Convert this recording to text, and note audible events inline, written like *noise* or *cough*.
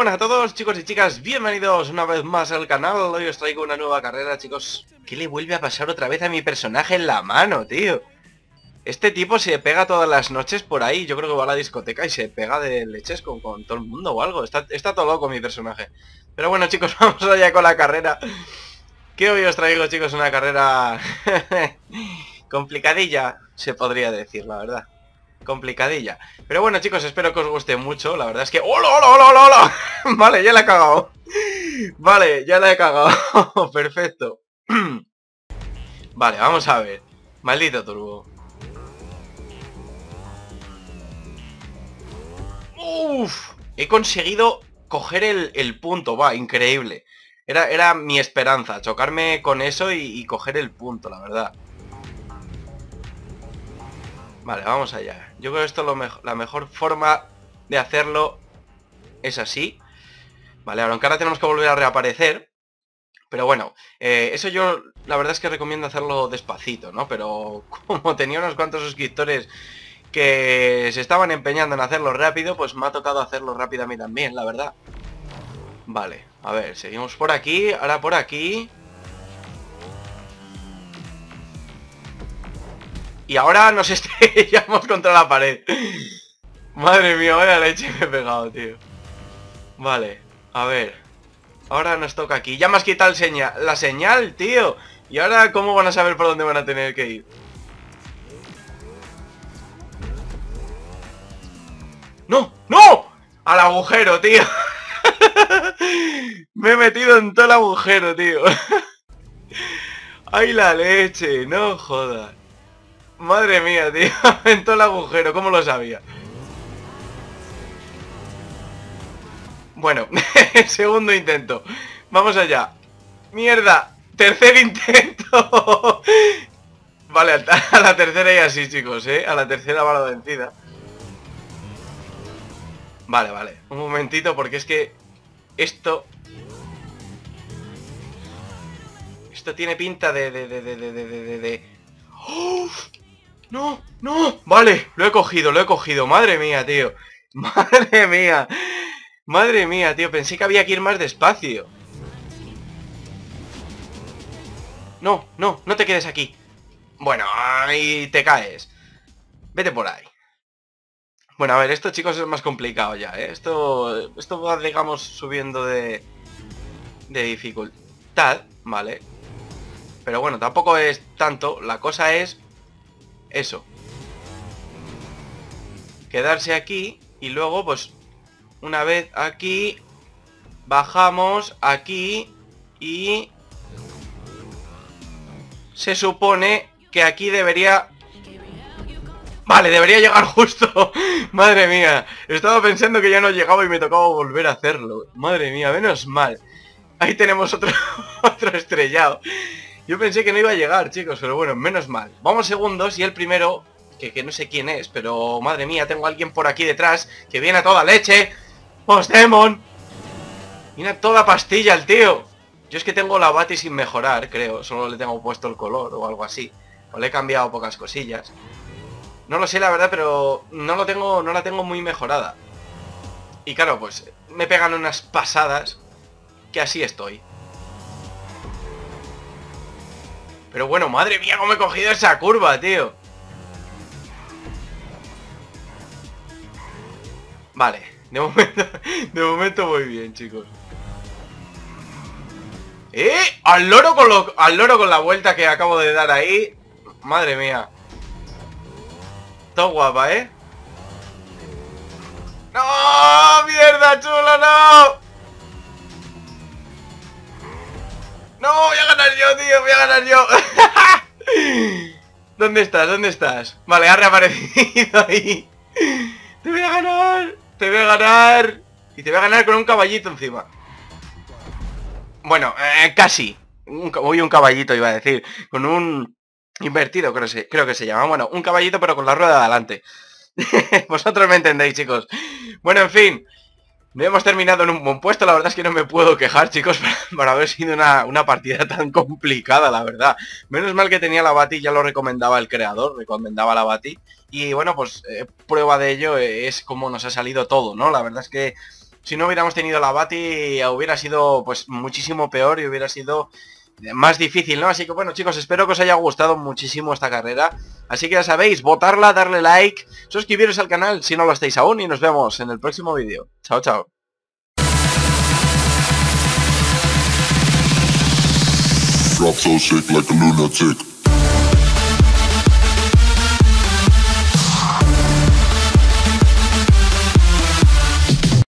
Buenas a todos chicos y chicas, bienvenidos una vez más al canal. Hoy os traigo una nueva carrera chicos. ¿Qué le vuelve a pasar otra vez a mi personaje en la mano, tío? Este tipo se pega todas las noches por ahí Yo creo que va a la discoteca y se pega de leches con, todo el mundo o algo. Está, está todo loco mi personaje. Pero bueno chicos, *laughs* vamos allá con la carrera. Que hoy os traigo chicos una carrera *laughs* complicadilla Se podría decir, la verdad complicadilla. Pero bueno, chicos, espero que os guste mucho. La verdad es que... ¡Hola, hola, hola, hola! *laughs* vale, ya la he cagado. vale, ya la he cagado. *laughs* Perfecto. vale, vamos a ver. Maldito turbo. Uf, he conseguido coger el, punto, va, increíble. Era, era mi esperanza, chocarme con eso y, y coger el punto, la verdad. Vale, vamos allá. Yo creo que esto lo la mejor forma de hacerlo es así. Vale, aunque ahora tenemos que volver a reaparecer. Pero bueno, eh, eso yo la verdad es que recomiendo hacerlo despacito, ¿no? Pero *laughs* como tenía unos cuantos suscriptores que se estaban empeñando en hacerlo rápido, pues me ha tocado hacerlo rápido a mí también, la verdad. Vale, a ver, seguimos por aquí, ahora por aquí. Y ahora nos *laughs* estrellamos contra la pared. Madre mía, vaya leche me he pegado, tío. Vale, a ver. Ahora nos toca aquí. Ya me has quitado la señal, tío. Y ahora, ¿cómo van a saber por dónde van a tener que ir? ¡No! ¡No! Al agujero, tío. *laughs* me he metido en todo el agujero, tío. *laughs* ¡Ay, la leche! No jodas. Madre mía, tío. En todo el agujero, ¿cómo lo sabía? Bueno, segundo intento. Vamos allá. ¡Mierda! ¡Tercer intento! vale, a la tercera y así, chicos, ¿eh? A la tercera va la vencida. Vale, vale. Un momentito, porque es que... Esto... Esto tiene pinta de... de, de, de, de, de. ¡Oh! ¡No! ¡No! Vale, lo he cogido, lo he cogido. Madre mía, tío. *laughs* Madre mía. Madre mía, tío. Pensé que había que ir más despacio. No, no, no te quedes aquí. Bueno, ahí te caes. Vete por ahí. Bueno, a ver, esto chicos es más complicado ya, ¿eh? Esto, esto va, digamos, subiendo de, de dificultad, ¿vale? Pero bueno, tampoco es tanto. La cosa es eso. Quedarse aquí y luego pues una vez aquí bajamos aquí y se supone que aquí debería Vale, debería llegar justo. *laughs* Madre mía. Estaba pensando que ya no llegaba y me tocaba volver a hacerlo. Madre mía, menos mal. Ahí tenemos otro, *laughs* otro estrellado yo pensé que no iba a llegar, chicos, pero bueno, menos mal. Vamos segundos y el primero, que, no sé quién es, pero madre mía, tengo a alguien por aquí detrás que viene a toda leche. ¡Post-Demon! Viene a toda pastilla el tío. Yo es que tengo la Bati sin mejorar, creo. Solo le tengo puesto el color o algo así. O le he cambiado pocas cosillas. No lo sé la verdad, pero no lo tengo, no la tengo muy mejorada. Y claro, pues me pegan unas pasadas que así estoy. Pero bueno, madre mía, cómo he cogido esa curva, tío. Vale, de momento, *laughs* de momento muy bien, chicos. ¡Eh! Al loro con lo, al loro con la vuelta que acabo de dar ahí. Madre mía. Todo guapa, ¿eh? ¡No! ¡Mierda, chulo, no! ¡No! ¡Voy a ganar yo, tío! ¡Voy a ganar yo! *laughs* ¿Dónde estás? ¿Dónde estás? Vale, ha reaparecido *laughs* ahí. ¡Te voy a ganar! ¡Te voy a ganar! Y te voy a ganar con un caballito encima. Bueno, eh, casi. Un, un caballito iba a decir. Con un invertido, creo, creo que se llama. Bueno, un caballito pero con la rueda de adelante. *laughs* Vosotros me entendéis, chicos. Bueno, en fin. No hemos terminado en un buen puesto, la verdad es que no me puedo quejar, chicos, *laughs* para, haber sido una, partida tan complicada, la verdad. Menos mal que tenía la Bati, ya lo recomendaba el creador, recomendaba la Bati. Y bueno, pues eh, prueba de ello es como nos ha salido todo, ¿no? La verdad es que si no hubiéramos tenido la Bati hubiera sido pues muchísimo peor y hubiera sido más difícil, ¿no? Así que bueno chicos, espero que os haya gustado muchísimo esta carrera. Así que ya sabéis, votarla, darle like, suscribiros al canal si no lo estáis aún y nos vemos en el próximo vídeo. Chao, chao.